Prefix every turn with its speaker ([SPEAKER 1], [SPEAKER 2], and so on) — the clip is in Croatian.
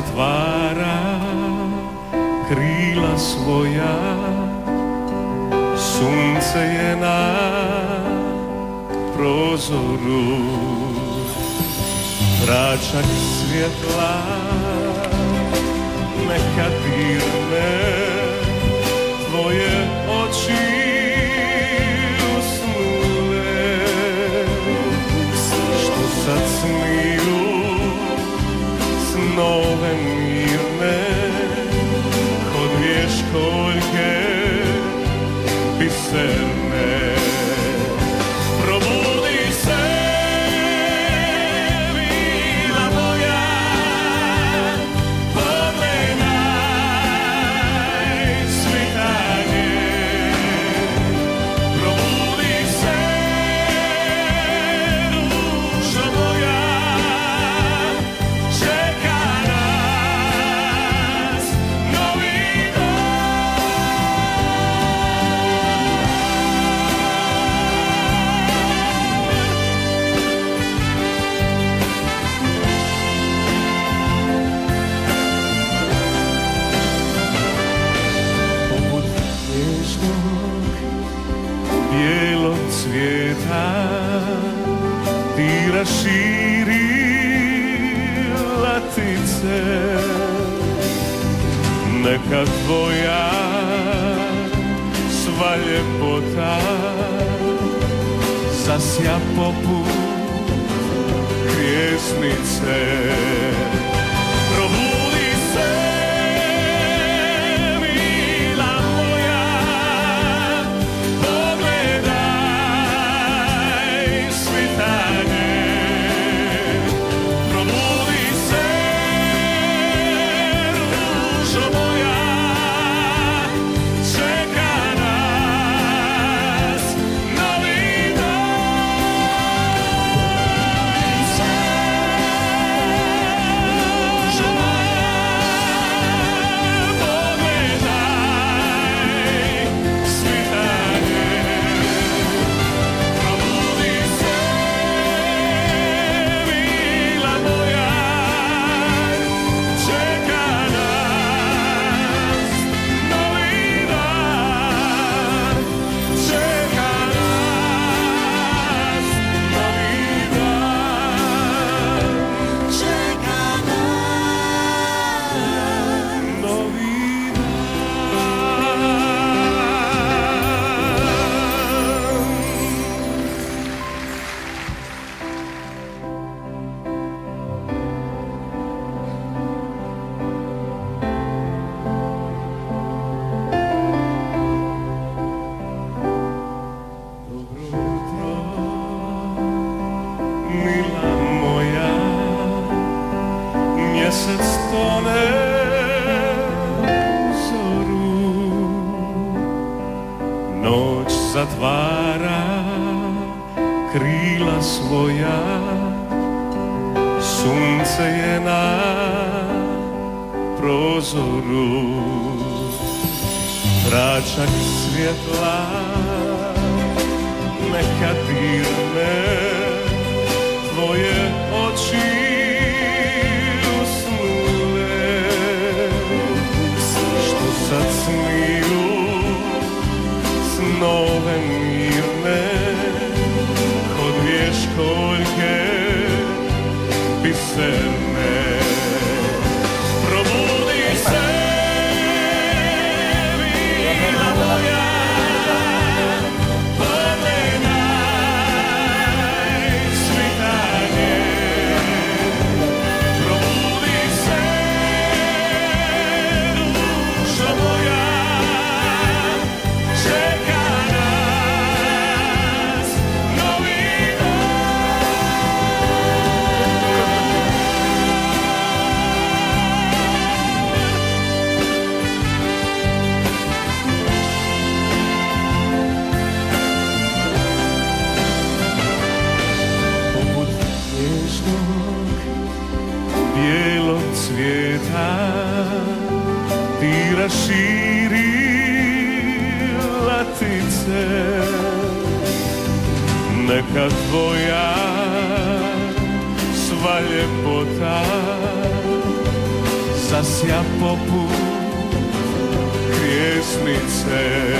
[SPEAKER 1] zatvara krila svoja. Sunce je na prozoru. Tračak svjetla neka dirne said cvijeta ti raširi latice neka tvoja sva ljepota zasja poput krijesnice mjesec tone u zoru, noć zatvara krila svoja, sunce je na prozoru, tračak svjetla neka dirne disser cvijeta ti raširi latice. Neka tvoja sva ljepota zasja poput krijesnice